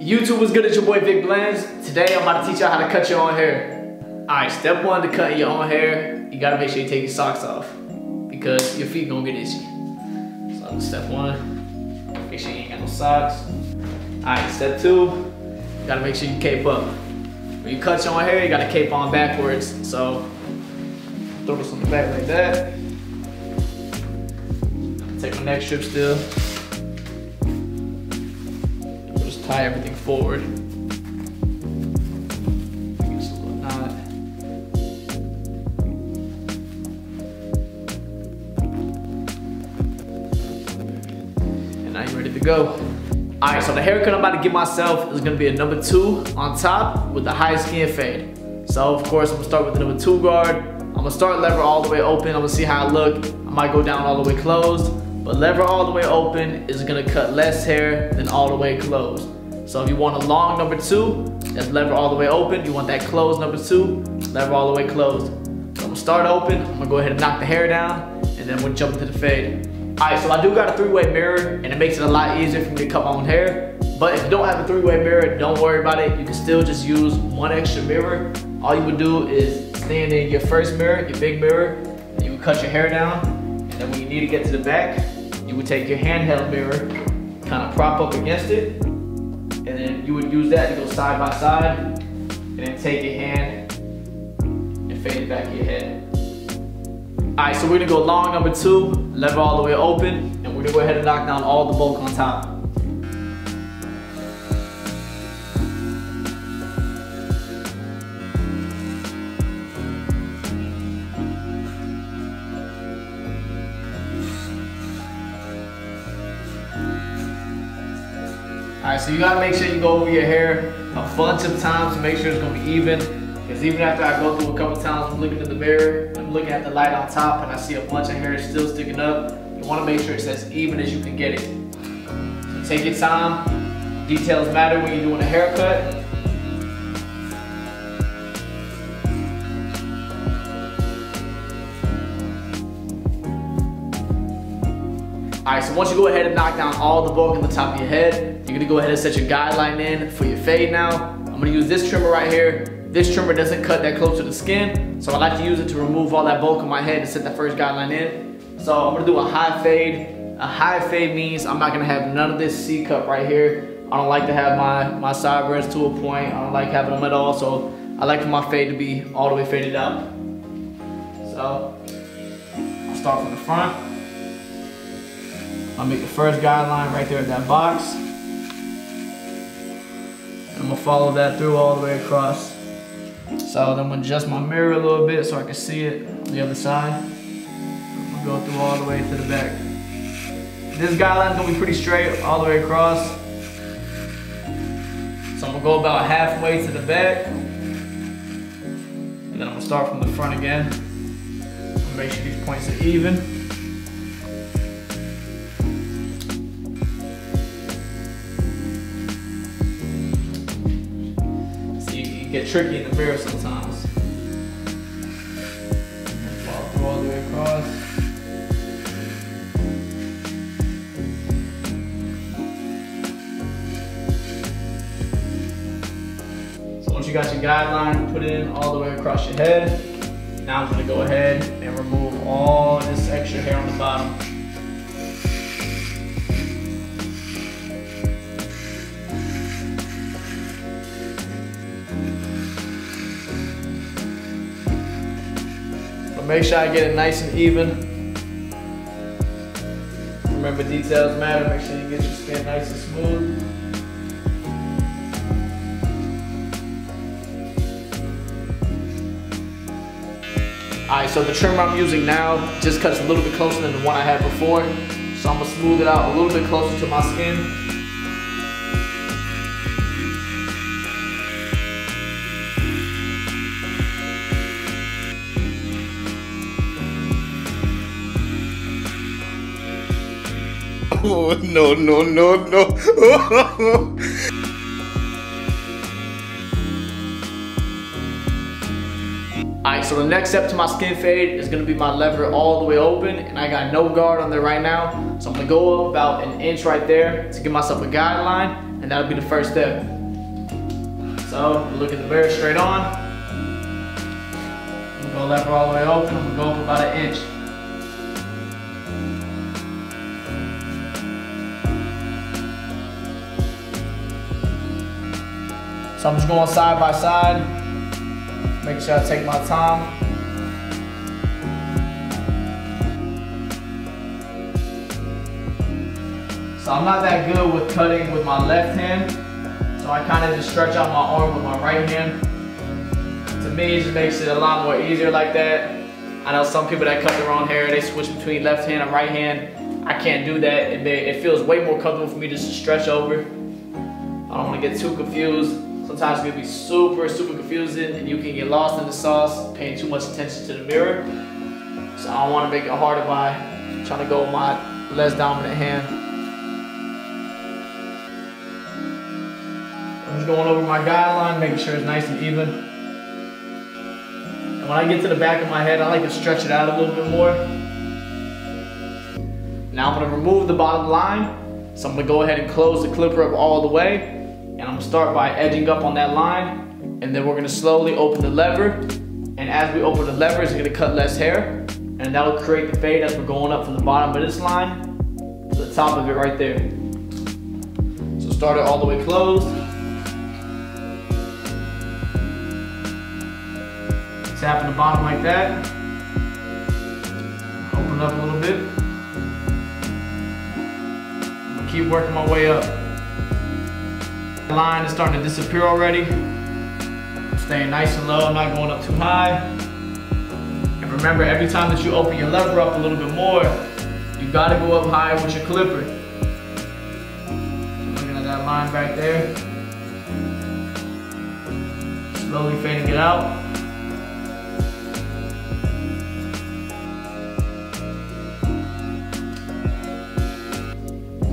YouTube was good at your boy Vic Blends. Today I'm about to teach y'all how to cut your own hair. Alright, step one to cut your own hair, you gotta make sure you take your socks off because your feet gonna get itchy. So step one, make sure you ain't got no socks. Alright, step two, you gotta make sure you cape up. When you cut your own hair, you gotta cape on backwards. So throw this on the back like that. Take my neck strip still. Tie everything forward. And now you're ready to go. All right, so the haircut I'm about to give myself is gonna be a number two on top with the high skin fade. So of course, I'm gonna start with the number two guard. I'm gonna start lever all the way open. I'm gonna see how I look. I might go down all the way closed, but lever all the way open is gonna cut less hair than all the way closed. So if you want a long number two, that's lever all the way open. You want that closed number two, lever all the way closed. So I'm gonna start open. I'm gonna go ahead and knock the hair down, and then we'll jump into the fade. All right, so I do got a three-way mirror, and it makes it a lot easier for me to cut my own hair. But if you don't have a three-way mirror, don't worry about it. You can still just use one extra mirror. All you would do is stand in your first mirror, your big mirror, and you would cut your hair down. And then when you need to get to the back, you would take your handheld mirror, kind of prop up against it, and then you would use that to go side by side, and then take your hand and fade it back your head. All right, so we're gonna go long number two, lever all the way open, and we're gonna go ahead and knock down all the bulk on top. Right, so you gotta make sure you go over your hair a bunch of times to make sure it's gonna be even. Because even after I go through a couple times, I'm looking in the mirror, I'm looking at the light on top, and I see a bunch of hair still sticking up. You wanna make sure it's as even as you can get it. So take your time. Details matter when you're doing a haircut. All right, so once you go ahead and knock down all the bulk in the top of your head, you're gonna go ahead and set your guideline in for your fade now. I'm gonna use this trimmer right here. This trimmer doesn't cut that close to the skin, so I like to use it to remove all that bulk on my head to set that first guideline in. So I'm gonna do a high fade. A high fade means I'm not gonna have none of this C cup right here. I don't like to have my, my sideburns to a point. I don't like having them at all, so I like for my fade to be all the way faded out. So, I'll start from the front. I'll make the first guideline right there at that box. I'm gonna follow that through all the way across. So then I'm gonna adjust my mirror a little bit so I can see it on the other side. I'm gonna go through all the way to the back. This guideline's gonna be pretty straight all the way across. So I'm gonna go about halfway to the back. And then I'm gonna start from the front again. Make sure these points are even. Get tricky in the mirror sometimes. All the way across. So once you got your guideline put in all the way across your head, now I'm gonna go ahead and remove all this extra hair on the bottom. Make sure I get it nice and even. Remember details matter, make sure you get your skin nice and smooth. Alright, so the trimmer I'm using now just cuts a little bit closer than the one I had before. So I'm gonna smooth it out a little bit closer to my skin. No, no, no, no. Alright, so the next step to my skin fade is gonna be my lever all the way open and I got no guard on there right now. So I'm gonna go up about an inch right there to give myself a guideline and that'll be the first step. So, look at the mirror straight on. I'm gonna lever all the way open, I'm gonna go up about an inch. So I'm just going side by side, make sure I take my time. So I'm not that good with cutting with my left hand, so I kind of just stretch out my arm with my right hand. To me, it just makes it a lot more easier like that. I know some people that cut their own hair, they switch between left hand and right hand. I can't do that. It, it feels way more comfortable for me just to stretch over. I don't want to get too confused. Sometimes it can be super, super confusing and you can get lost in the sauce, paying too much attention to the mirror. So I don't want to make it harder by trying to go with my less dominant hand. I'm just going over my guideline, making sure it's nice and even. And when I get to the back of my head, I like to stretch it out a little bit more. Now I'm gonna remove the bottom line. So I'm gonna go ahead and close the clipper up all the way. And I'm gonna start by edging up on that line. And then we're gonna slowly open the lever. And as we open the lever, it's gonna cut less hair. And that'll create the fade as we're going up from the bottom of this line to the top of it right there. So start it all the way closed. Tap in the bottom like that. Open up a little bit. Keep working my way up. Line is starting to disappear already. Staying nice and low, I'm not going up too high. And remember, every time that you open your lever up a little bit more, you gotta go up higher with your clipper. Looking at that line back there. Slowly fading it out.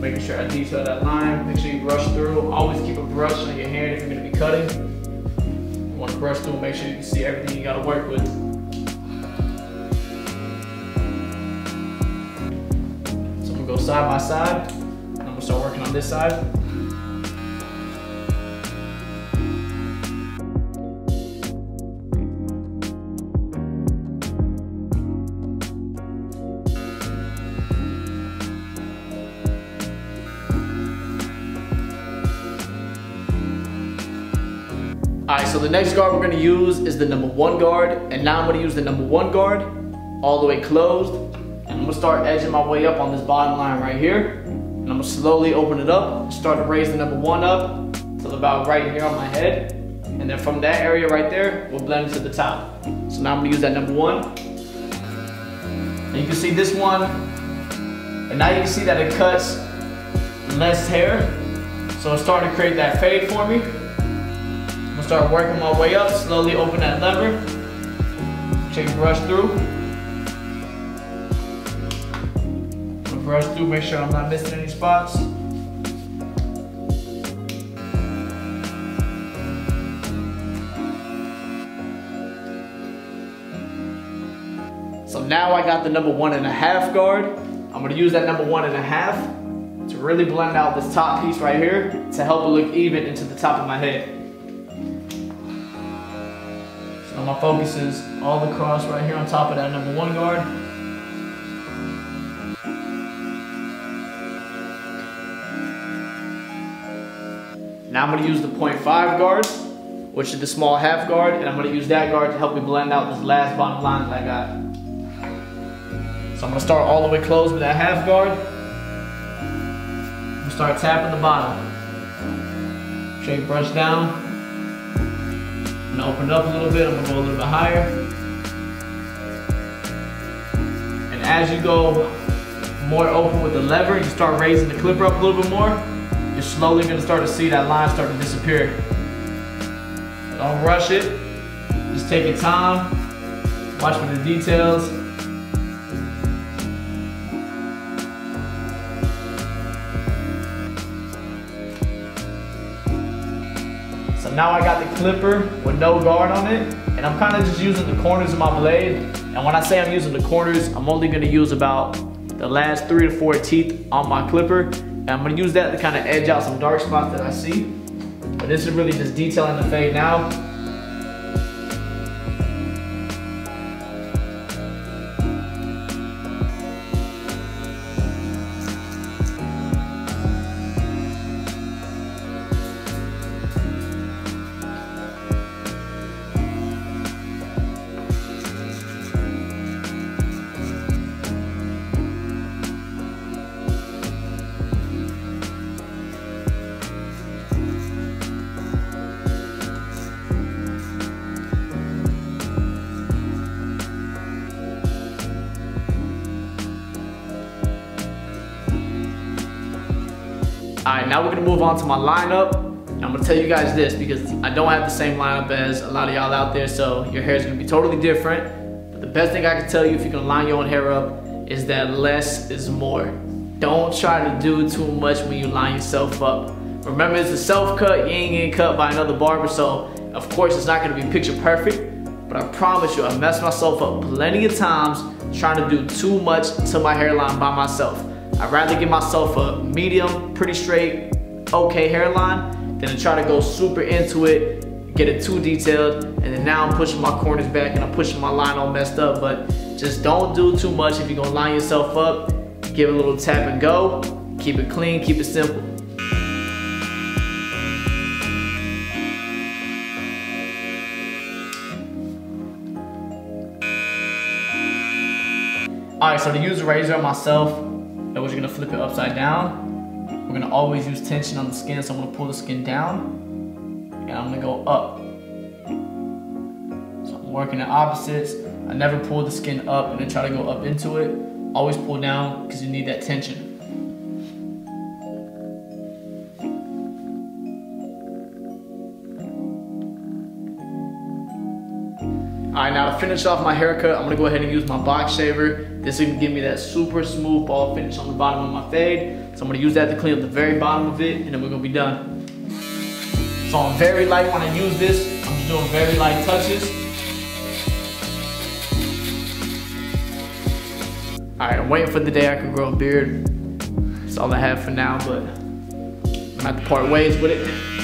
making sure I detail that line. Make sure you brush through. Always keep a brush on your hand if you're gonna be cutting. You wanna brush through, make sure you can see everything you gotta work with. So I'm gonna go side by side. I'm gonna start working on this side. So the next guard we're gonna use is the number one guard, and now I'm gonna use the number one guard all the way closed, and I'm gonna start edging my way up on this bottom line right here, and I'm gonna slowly open it up, start to raise the number one up till about right here on my head, and then from that area right there, we'll blend to the top. So now I'm gonna use that number one, and you can see this one, and now you can see that it cuts less hair, so it's starting to create that fade for me start working my way up, slowly open that lever. Take brush through. Brush through, make sure I'm not missing any spots. So now I got the number one and a half guard. I'm gonna use that number one and a half to really blend out this top piece right here to help it look even into the top of my head. My focus is all the cross right here on top of that number one guard. Now I'm gonna use the 0.5 guard, which is the small half guard, and I'm gonna use that guard to help me blend out this last bottom line that I got. So I'm gonna start all the way closed with that half guard. I'm start tapping the bottom. Shake brush down. Gonna open it up a little bit, I'm gonna go a little bit higher. And as you go more open with the lever, you start raising the clipper up a little bit more, you're slowly gonna start to see that line start to disappear. Don't rush it, just take your time, watch for the details. Now I got the clipper with no guard on it, and I'm kind of just using the corners of my blade. And when I say I'm using the corners, I'm only gonna use about the last three to four teeth on my clipper, And I'm gonna use that to kind of edge out some dark spots that I see. But this is really just detailing the fade now. Right, now we're gonna move on to my lineup. I'm gonna tell you guys this because I don't have the same lineup as a lot of y'all out there, so your hair is gonna be totally different. But the best thing I can tell you if you're gonna line your own hair up is that less is more. Don't try to do too much when you line yourself up. Remember, it's a self cut, you ain't getting cut by another barber, so of course it's not gonna be picture perfect. But I promise you, I messed myself up plenty of times trying to do too much to my hairline by myself. I'd rather give myself a medium, pretty straight, okay hairline than to try to go super into it, get it too detailed, and then now I'm pushing my corners back and I'm pushing my line all messed up. But just don't do too much if you're gonna line yourself up. Give it a little tap and go. Keep it clean, keep it simple. All right, so to use a razor on myself, and we're gonna flip it upside down. We're gonna always use tension on the skin, so I'm gonna pull the skin down, and I'm gonna go up. So I'm working at opposites. I never pull the skin up and then try to go up into it. Always pull down, because you need that tension. All right, now to finish off my haircut, I'm gonna go ahead and use my box shaver. This is gonna give me that super smooth ball finish on the bottom of my fade. So I'm gonna use that to clean up the very bottom of it, and then we're gonna be done. So I'm very light when I use this. I'm just doing very light touches. All right, I'm waiting for the day I can grow a beard. That's all I have for now, but I'm at to part ways with it.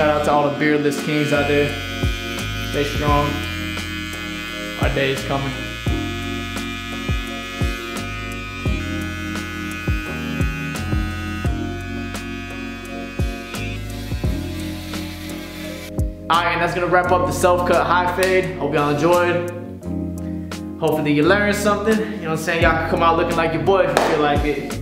Shout out to all the beardless kings out there. Stay strong. Our day is coming. Alright, and that's gonna wrap up the self-cut high fade. Hope y'all enjoyed. Hopefully you learned something. You know what I'm saying? Y'all can come out looking like your boy if you feel like it.